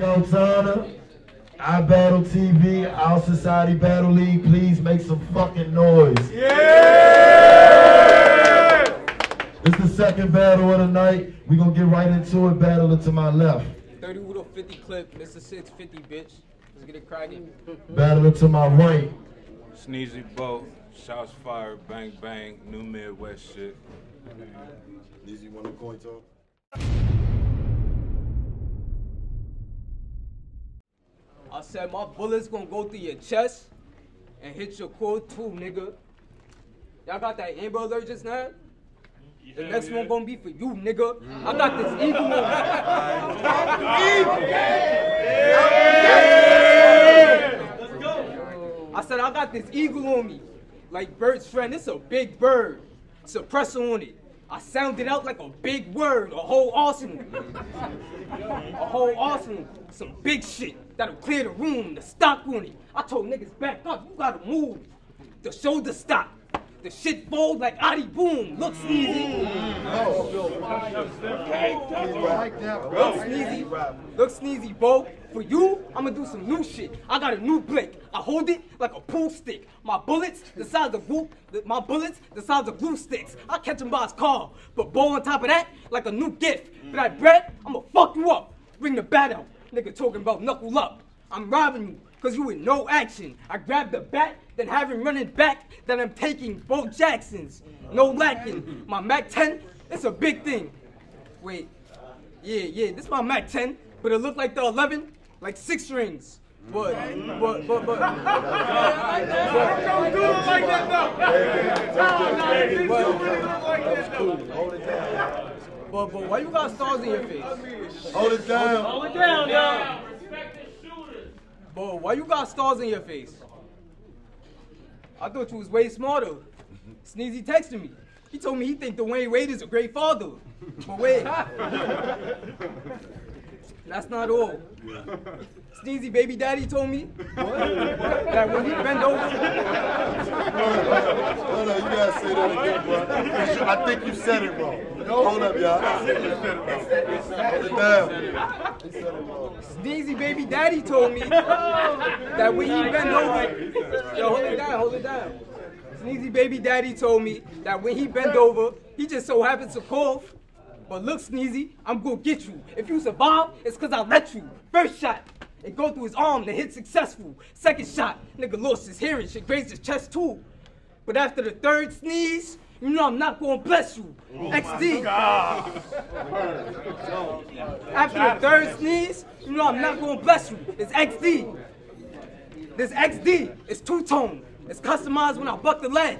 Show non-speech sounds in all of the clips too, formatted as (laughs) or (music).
Scoutana, I Battle TV, Our Society Battle League, please make some fucking noise. Yeah! It's the second battle of the night. We're gonna get right into it. Battle to my left. 30 with a 50 clip, Mr. 650, bitch. Let's get it cracking. Battle to my right. Sneezy Bo, shots fired, bang bang, new Midwest shit. Easy one to coin talk. I said my bullets gonna go through your chest and hit your core too, nigga. Y'all got that Amber Alert just now? The next one gonna be for you, nigga. I got this mm. eagle on I said I got this eagle on me. Like Bird's friend, it's a big bird. Suppressor on it. I sounded out like a big word, a whole arsenal. a whole arsenal. Some big shit that'll clear the room, the stock on it. I told niggas back up, you gotta move. The shoulder stop. The shit fold like Adi Boom. Looks easy. Look sneezy. Look sneezy, Bo. For you, I'm gonna do some new shit. I got a new blick. I hold it like a pool stick. My bullets, the size of glue, my bullets, the size of glue sticks. I catch him by his car. But Bo on top of that, like a new gift. For that bread, I'ma fuck you up. Bring the bat out. Nigga talking about knuckle up. I'm robbing you, cause you in no action. I grab the bat, then have him running back, then I'm taking both Jacksons. No lacking. My Mac 10, it's a big thing. Wait, yeah, yeah, this my Mac 10, but it looked like the 11, like six strings. But, but, but, but. Don't do it like that, though. But, but why you got stars in your face? Hold it down. Hold it down, yo. But why you got stars in your face? I thought you was way smarter. Sneezy texted me. He told me he think Dwyane Wade is a great father. But wait. (laughs) That's not all. Sneezy baby daddy told me that when he bend over. No, no, you gotta say that again, bro. I think you said it wrong. Hold up, y'all. Hold it down. Sneezy baby daddy told me that when he bend over. Yo, hold it down, hold it down. Sneezy baby daddy told me that when he bend over, he just so happens to cough. But look, Sneezy, I'm gonna get you. If you survive, it's cause I let you. First shot, it go through his arm, the hit successful. Second shot, nigga lost his hearing, shit grazed his chest too. But after the third sneeze, you know I'm not gonna bless you. Oh XD. After the third sneeze, you know I'm not gonna bless you. It's XD. This XD is two-tone. It's customized when I buck the lead.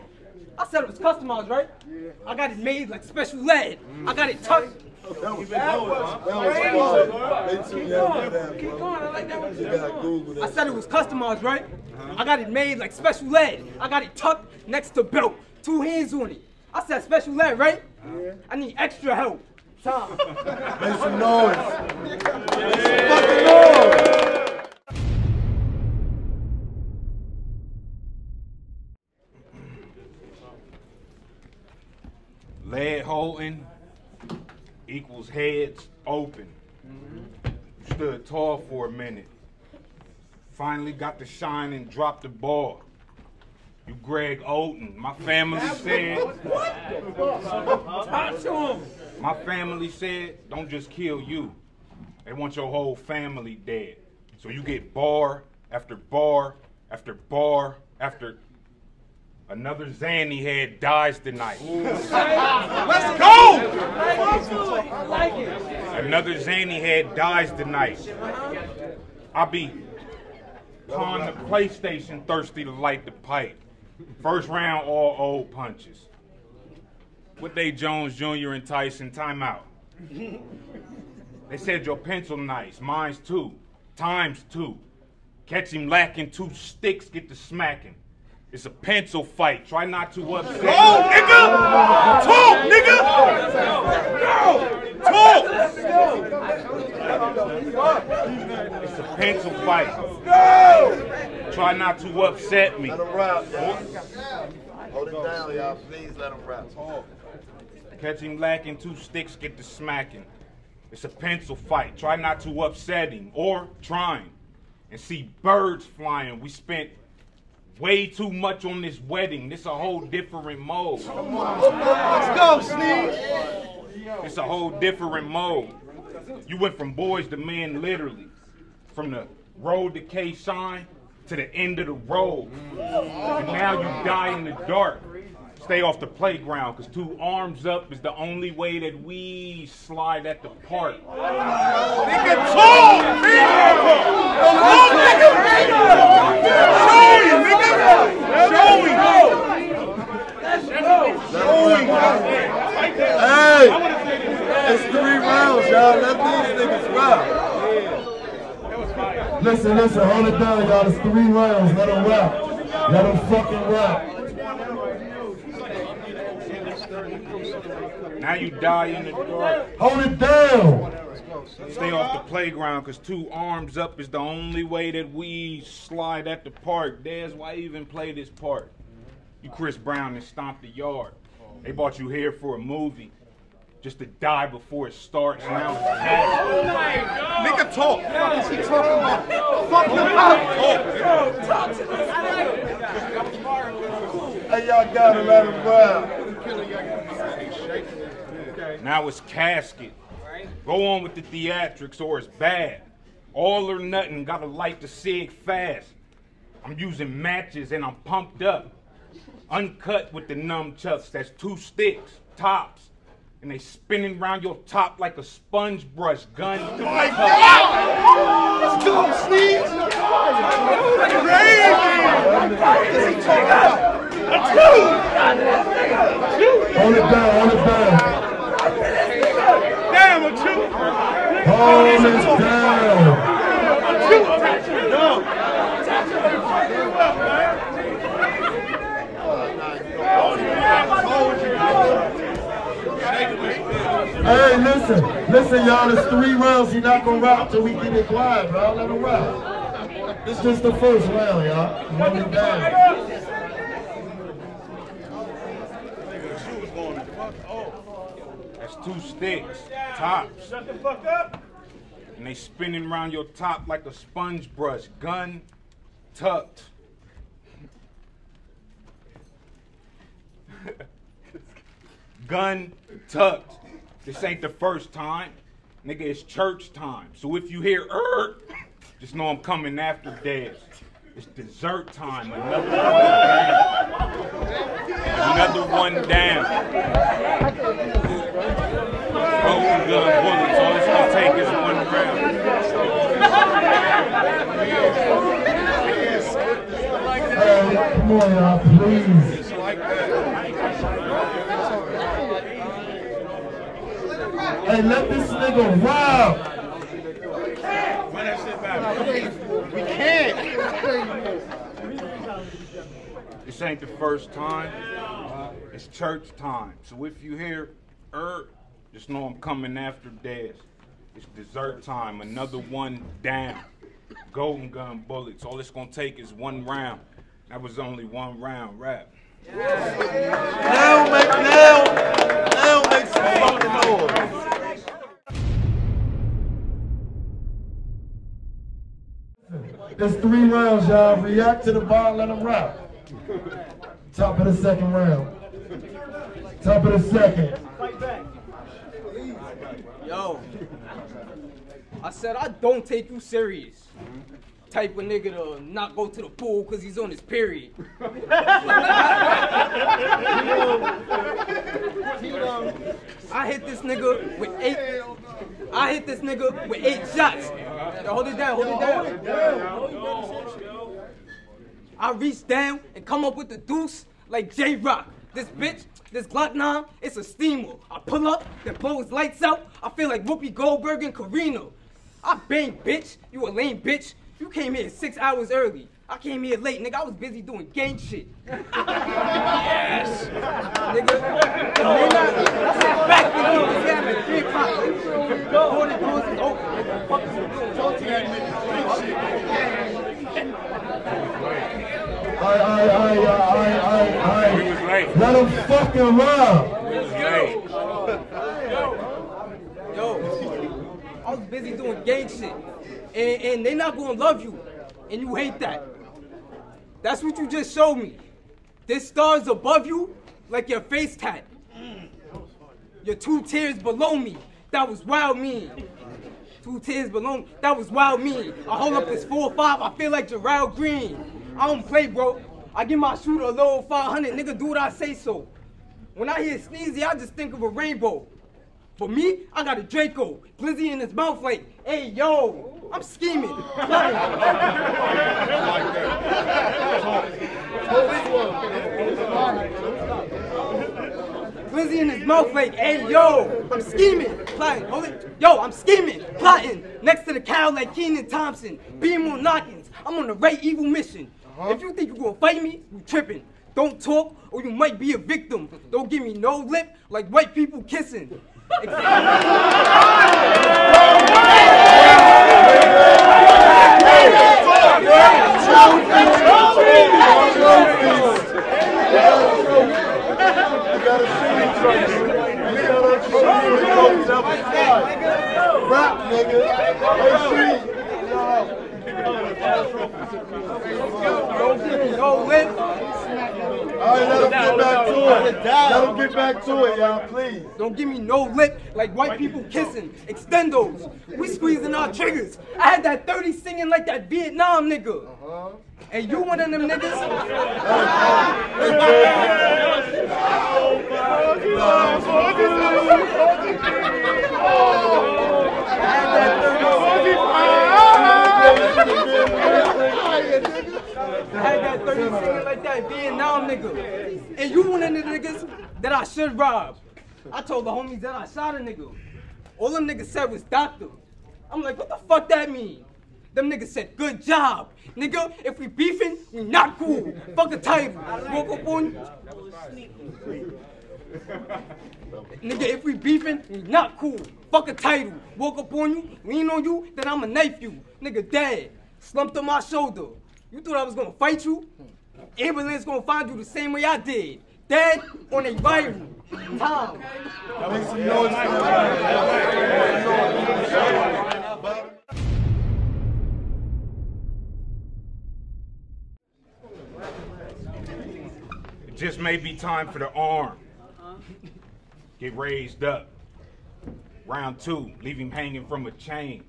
I said it was customized, right? Yeah. I got it made like special lead. I got it mm. tucked. That was that was that was Keep going. Keep going. I like that one. I said it was customized, right? Uh-huh. I got it made like special lead. I got it tucked next to belt. Two hands on it. I said special lead, right? Yeah. I need extra help. Tom. Make some noise. (laughs) Make some fucking noise. Lead holding equals heads open. Stood tall for a minute. Finally got the shine and dropped the ball. You Greg Oden. My family said. What? Talk to him. My family said, don't just kill you. They want your whole family dead. So you get bar after bar after bar after Another Zanny head dies tonight. Let's go! I like it. Another Zanny head dies tonight. I'll be on the PlayStation thirsty to light the pipe. First round, all old punches. What day Jones Jr. and Tyson timeout? They said your pencil nice, mine's two, times two. Catch him lacking two sticks, get the smacking. It's a pencil fight. Try not to upset. Oh, nigga! Talk, nigga! Go! Talk! It's a pencil fight. Go! Try not to upset me. Let him rap, y'all. Hold it down, y'all. Please let him rap. Catch him lacking two sticks, get the smacking. It's a pencil fight. Try not to upset him or trying. And see birds flying. We spent way too much on this wedding. This a whole different mode. Let's go, Sneeze. It's a whole different mode. You went from boys to men literally. From the road to K Shine to the end of the road. And now you die in the dark. Stay off the playground, cause two arms up is the only way that we slide at the park. Nigga, talk, nigga. Talk, nigga. Show him, nigga. Show him. Show him. Hey, it's three rounds, y'all. Let these niggas rap. Listen, listen, hold it down, y'all. It's three rounds. Let them rap. Let them fucking rap. Now you die in the dark. Hold it down. Stay off the playground, cause two arms up is the only way that we slide at the park. Dess, why even play this part? You Chris Brown and stomp the yard. They brought you here for a movie. Just to die before it starts. Now it's past. Nigga, talk. Hey, y'all let him rap. Now it's casket. Go on with the theatrics or it's bad. All or nothing, gotta light the cig fast. I'm using matches and I'm pumped up. Uncut with the nunchucks, that's two sticks, tops. And they spinning around your top like a sponge brush gun. Oh my God! Let's go, Sneeze. Hold it down, hold it down. Damn, a two. Hold it down. Hey, listen, listen, y'all. It's three rounds. He not gonna rap till we get it quiet, bro. Let him rap. This just the first round, y'all. Hold it down. That's two sticks, tops. Shut the fuck up. And they spinning around your top like a sponge brush, gun tucked. (laughs) gun tucked. This ain't the first time. Nigga, it's church time. So if you hear er, just know I'm coming after Dess. It's dessert time. Another one down. Another one down. Golden gun bullets. All it's gonna take is one round. Come on, y'all, please. Hey, let this nigga wow. We can't. This ain't the first time. It's church time. So if you hear er, just know I'm coming after Dess. It's dessert time. Another one down. Golden gun bullets. All it's gonna take is one round. That was only one round. Rap. Now make now, now make some fucking noise. There's three rounds, y'all. React to the bar, let them rap. Top of the second round. Top of the second. Yo, I said I don't take you serious. Type of nigga to not go to the pool because he's on his period. (laughs) I hit this nigga with eight. I hit this nigga with eight shots. Yo, hold it down, hold it down. I reach down and come up with the deuce like J Rock. This bitch, this Glock 9, it's a steamer. I pull up, then blow his lights out. I feel like Whoopi Goldberg and Karina. I bang, bitch. You a lame bitch. You came here six hours early. I came here late, nigga. I was busy doing gang shit. (laughs) yes. Nigga. And then I, I said back, nigga. This happened at 3 o'clock. nigga. All the doors is open. nigga. Fuck is you doing? Talk to that Aye, aye, aye, aye, aye, We was aye. late. Let them fucking rap. We was late. Yo, motherfuckers busy doing gang shit. And, and they not gonna love you. And you hate that. That's what you just showed me. This stars above you like your face tat. You're two tears below me. That was wild mean. Two tears below me. That was wild mean. I hold up this 4-5. I feel like Gerald Green. I don't play, bro. I give my shooter a little 500. Nigga, do what I say so. When I hear Sneezy, I just think of a rainbow. For me, I got a Draco. Glizzy in his mouth like, hey, yo, I'm scheming. (laughs) Glizzy in his mouth like, hey, yo, I'm scheming. Plotting, hold it. Yo, I'm scheming. Plotting. Next to the cow like Kenan Thompson. Beam on knockings. I'm on the right evil mission. Uh-huh. If you think you're gonna fight me, you tripping. Don't talk or you might be a victim. Don't give me no lip like white people kissing. (laughs) Rap, nigga. Hey, Street. Don't give me no lip. All right, let get back to it. Let get back to it, y'all, please. Don't give me no lip like white people kissing. Extendos. We squeezing our triggers. I had that 30 singing like that Vietnam nigga. Uh-huh. And you one of them niggas? (laughs) (laughs) I had that 30 singing like that Vietnam nigga. And you one of the niggas that I should rob. I told the homies that I shot a nigga. All them niggas said was doctor. I'm like, what the fuck that mean? Them niggas said, good job. Nigga, if we beefing, we not cool. Fuck the title. Woke up on you. Nigga, if we beefing, we not cool. Fuck a title. Woke up on you, lean on you, then I'ma knife you. Nigga, dead. Slumped on my shoulder. You thought I was gonna fight you? Ambulance gonna find you the same way I did. Dead on a viral. Tom. Make some noise for It just may be time for the arm. Get raised up. Round two, leave him hanging from a chain.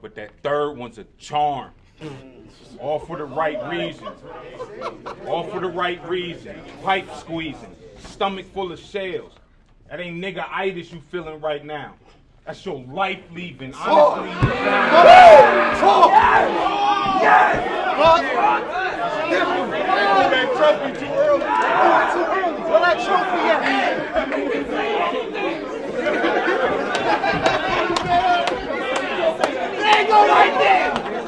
But that third one's a charm. All for the right reasons. All for the right reason. Pipe squeezing. Stomach full of shells. That ain't nigga itis you feeling right now. That's your life leaving. Honestly, you sound- that trophy too early. Too early. Where that trophy at? All right, let him up.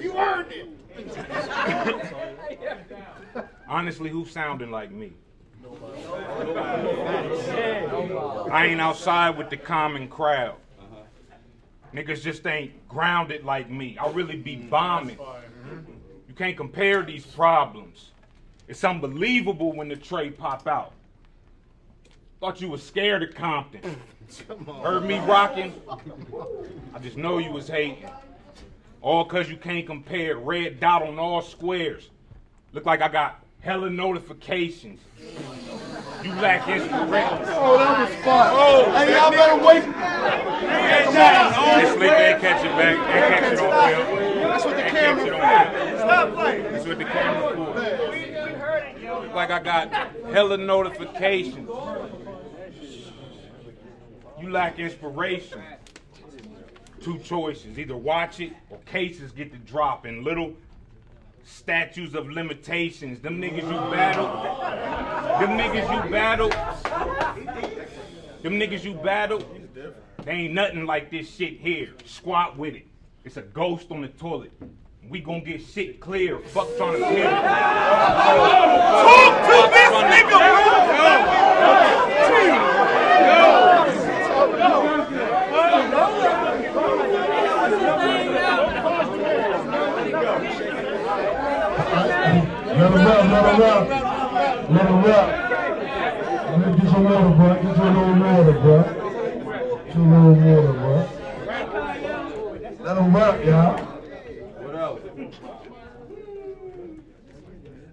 You earned it. Honestly, who's sounding like me? I ain't outside with the common crowd. Niggas just ain't grounded like me. I really be bombing. Can't compare these problems. It's unbelievable when the tray pop out. Thought you was scared of Compton. Heard me rocking? I just know you was hating. All cause you can't compare red dot on all squares. Look like I got hella notifications. You lack inspiration. Oh, that was fun. Oh, hey, y'all better wait. This lick ain't catch it back. Ain't catch it on film. That's what the Ain't catch it camera That's what the camera for. Like I got hella notifications. You lack inspiration. Two choices. Either watch it or cases get to drop in little statues of limitations. Them niggas you battle. Them niggas you battle. Them niggas you battle. They ain't nothing like this shit here. Squat with it. It's a ghost on the toilet. We gonna get shit clear. Fuck trying to clear. Talk to this nigga, Let him rap. let him rap. let him rap. Let me get some water, bro. Get you a little water, bro. Get you a little water, bro. Let him rap, y'all.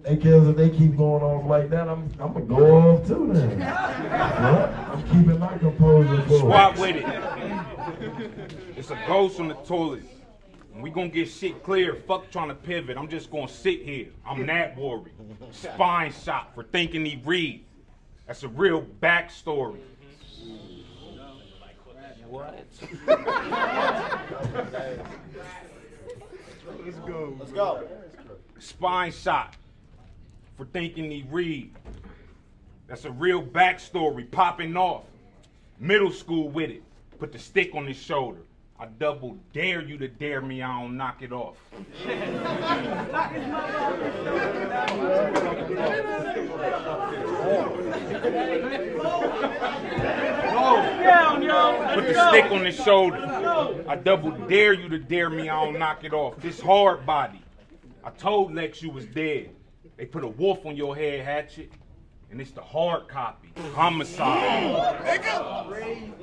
Hey, kids, if they keep going off like that, I'm, I'm gonna go off too then. (laughs) Yeah, I'm keeping my composure. for it. Squat with it. It's a ghost on the toilet. And we gonna get shit clear. Fuck trying to pivot. I'm just gonna sit here. I'm that worried. Spine shot for thinking he read. That's a real backstory. What? Let's go. Let's go. Spine shot for thinking he read. That's a real backstory popping off. Middle school with it. Put the stick on his shoulder. I double dare you to dare me, I don't knock it off. Put the stick on his shoulder. I double dare you to dare me, I don't knock it off. This hard body. I told Lex you was dead. They put a wolf on your head hatchet, and it's the hard copy. Homicide.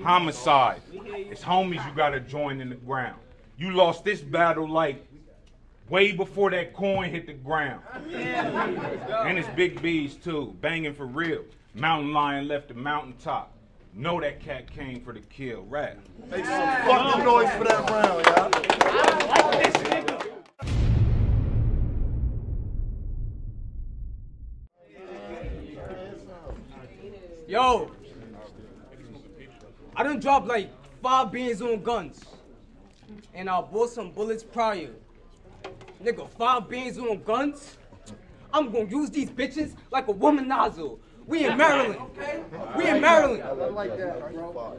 Homicide. It's homies you gotta join in the ground. You lost this battle like way before that coin hit the ground. And it's Big bees too, banging for real. Mountain lion left the mountaintop. Know that cat came for the kill. Rap. Make some fucking noise for that round, y'all. Yo, I done dropped like five beans on guns, and I bought some bullets prior. Nigga, five beans on guns. I'm gonna use these bitches like a womanizer. We in Maryland. We in Maryland.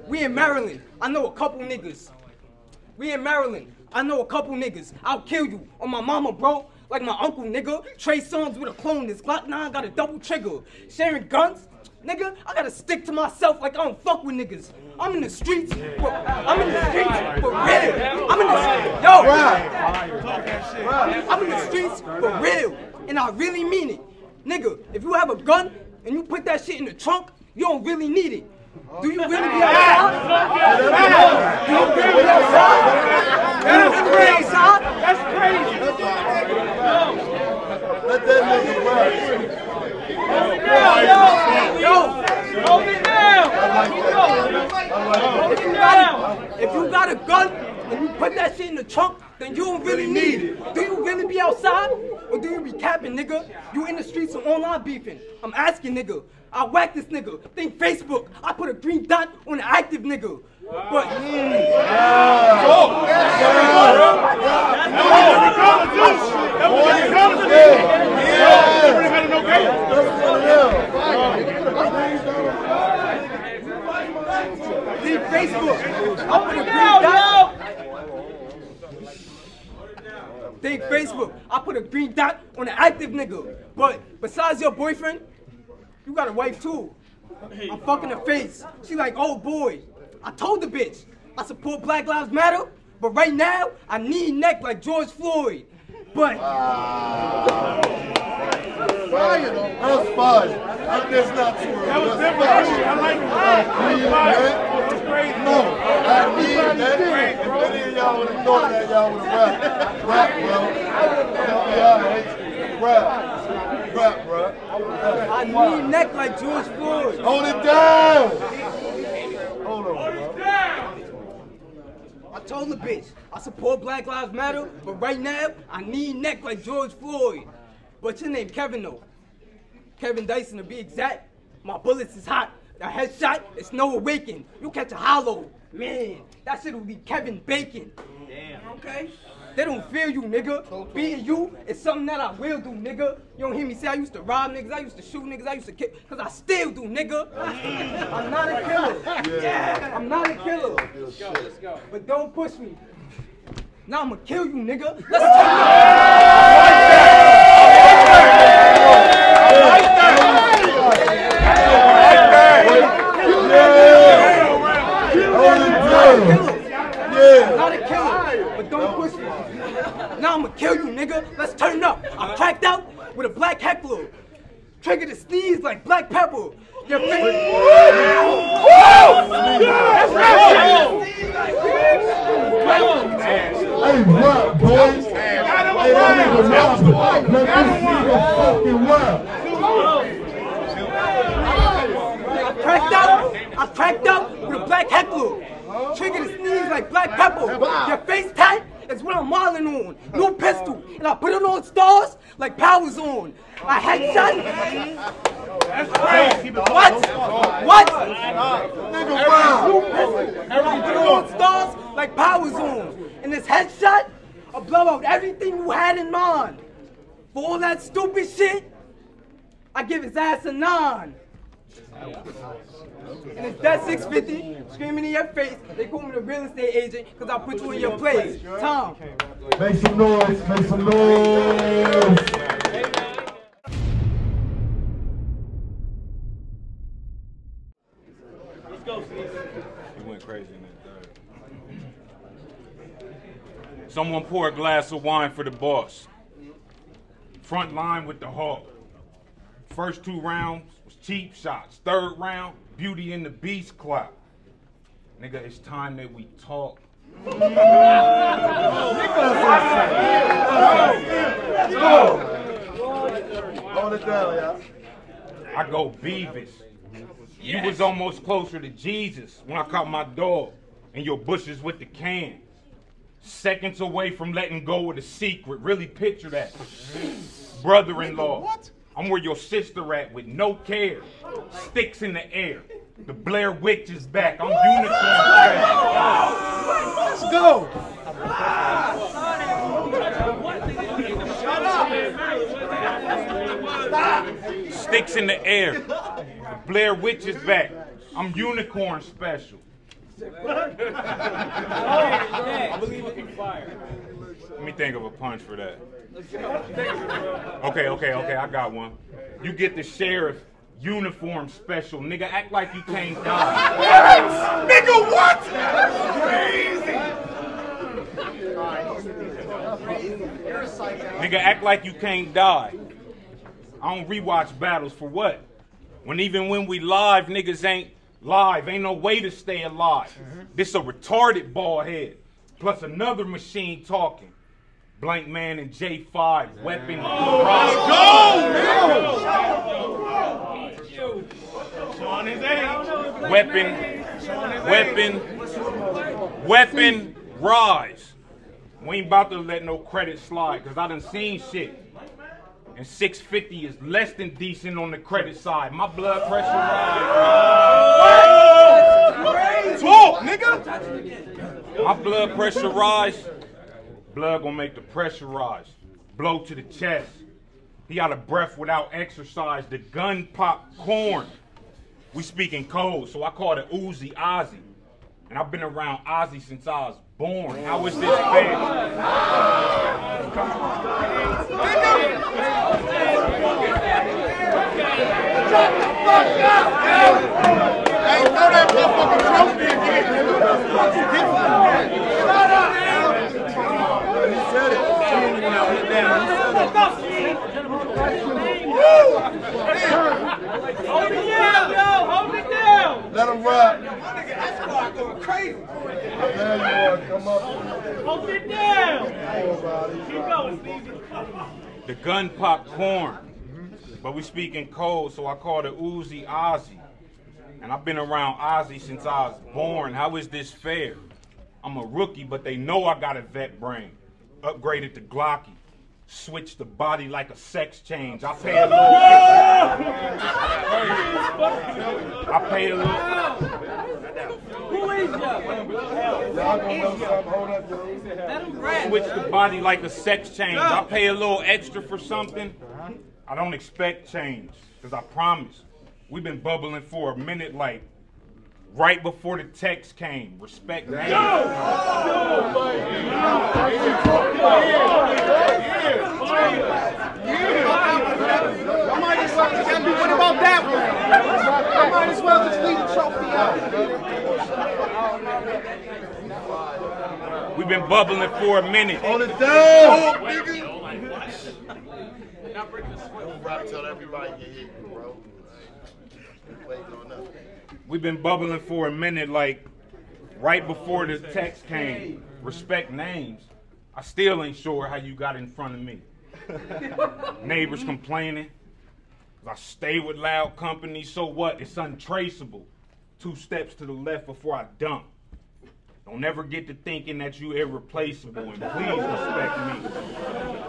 We in Maryland. I know a couple niggas. We in Maryland. I know a couple niggas. I'll kill you on my mama, bro. Like my uncle, nigga. Trey Songz with a clone. This Glock 9 got a double trigger. Sharing guns, nigga. I gotta stick to myself like I don't fuck with niggas. I'm in the streets. For, I'm in the streets for real. I'm in the streets. yo. I'm in the streets for real, and I really mean it, nigga. If you have a gun and you put that shit in the trunk, you don't really need it. Do you really be outside? Do you really be outside? Do you really be outside? That's crazy. Let that nigga rap. Yo, Hold it down. Hold it down. if you got a gun and you put that shit in the trunk, then you don't really need it. Do you really be outside? Or do you be capping, nigga? You in the streets and online beefing. I'm asking, nigga. I whack this nigga. Think Facebook. I put a green dot on the active nigga. But think Facebook. I put a green dot. Think Facebook. I put a green dot on the active nigga. But besides your boyfriend, you got a wife too. I'm fucking her face. She like, oh boy. I told the bitch I support Black Lives Matter, but right now I need neck like George Floyd. But Fire though. That's fire. That- That's not too early. That was That's different. I like it. I need that. That's crazy. No, I need that. If any of y'all would have thought that, y'all would have rapped. Rap, bro. Help me out, H. Rap. Rap, bro. I need neck like George Floyd. Hold it down. Hold on, bro. I told the bitch I support Black Lives Matter, but right now I need neck like George Floyd. But your name Kevin though. Kevin Dyson to be exact. My bullets is hot. The headshot is no awaken. You catch a hollow. Man, that shit'll be Kevin Bacon. Damn. Okay? They don't feel you, nigga. Beating you is something that I will do, nigga. You don't hear me say I used to rob niggas, I used to shoot niggas, I used to kill, cause I still do, nigga. (laughs) I'm not a killer. Yeah. I'm not a killer. Let's go. Let's go. But don't push me. Now I'ma kill you, nigga. Let's turn up. Hold it down. Yeah. Not a killer, but don't push me. Now I'ma kill you, nigga. Let's turn up. I'm cracked out with a black heckler. Trigger the sneeze like black pepper. Your face. Hey, rap, boys. Hey, that nigga rapping. Let this nigga fucking rap. I cracked up. I cracked up with a black heckler. Trigger the sneeze like black pepper. Your face tight is what I'm modeling on. No pistol. And I put it on stars like powers on. I headshot. What? What? Nigga, wow. And I put it on stars like powers on. And this headshot, I'll blow out everything you had in mind. For all that stupid shit, I give his ass a nine. And it's that 650 screaming in your face. They call me the real estate agent because I put you in your place. Tom. Make some noise, make some noise. He went crazy in that third. Someone pour a glass of wine for the boss. Front line with the Hawk. First two rounds was cheap shots. Third round, Beauty and the Beast clap. Nigga, it's time that we talk. I go Beavis. You was almost closer to Jesus when I caught my dog in your bushes with the can. Seconds away from letting go of the secret. Really picture that. Brother-in-law. I'm where your sister at with no care. Sticks in the air. The Blair Witch is back. I'm unicorn. Let's go. Sticks in the air. The Blair Witch is back. I'm unicorn special. Let me think of a punch for that. Okay, okay, okay, I got one. You get the sheriff uniform special. Nigga, act like you can't die. Nigga, what? Nigga, act like you can't die. I don't rewatch battles for what? When even when we live, niggas ain't live. Ain't no way to stay alive. Mm-hmm. This a retarded bald head. Plus another machine talking. Blank Man and J5 weapon. Go! Weapon. Weapon. Weapon. Rise. We ain't about to let no credit slide, cause I done seen shit. And 650 is less than decent on the credit side. My blood pressure rise. Talk, nigga. My blood pressure rise. Blood gonna make the pressure rise. Blow to the chest. He out of breath without exercise. The gun pop corn. We speaking code, so I call it Uzi Ozzy. And I've been around Ozzy since I was born. How is this fair? Hey, throw that motherfucking trophy again. What you get from that? He said it. Let him rap. That's I'm going crazy. Down! The gun pop corn. But we speaking code, so I call it Uzi Ozzy. And I've been around Ozzy since I was born. How is this fair? I'm a rookie, but they know I got a vet brain. Upgraded to Glocky. Switched the body like a sex change. I pay a little. I pay a little. Who is ya? Y'all gonna know something? Hold up, dude. Let him rap. Switch the body like a sex change. I pay a little extra for something. I don't expect change, because I promise. We've been bubbling for a minute like right before the text came. Respect that. I might as well just be what about that one? I might as well just leave the trophy out. We've been bubbling for a minute. Hold it down. Don't rap till everybody can hear you, bro. We've been bubbling for a minute, like right before the text came. Respect names. I still ain't sure how you got in front of me. (laughs) Neighbors complaining. I stay with loud company, so what? It's untraceable. Two steps to the left before I dump. Don't ever get to thinking that you irreplaceable, and please respect me.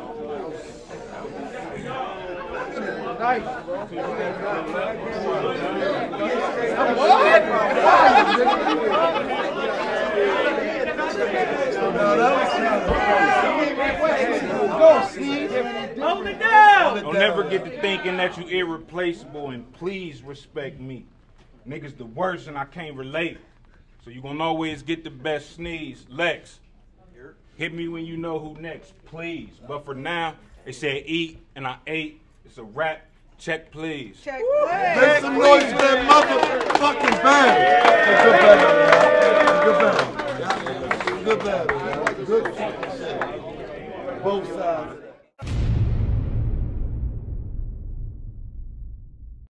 Don't ever get to thinking that you're irreplaceable, and please respect me. Niggas the worst, and I can't relate. So you gonna always get the best sneeze. Lex, hit me when you know who next, please. But for now, they said eat, and I ate. It's a wrap. Check, please. Check, please. Make some noise for that motherfucking band. Good band. Good band. Good band. Both sides.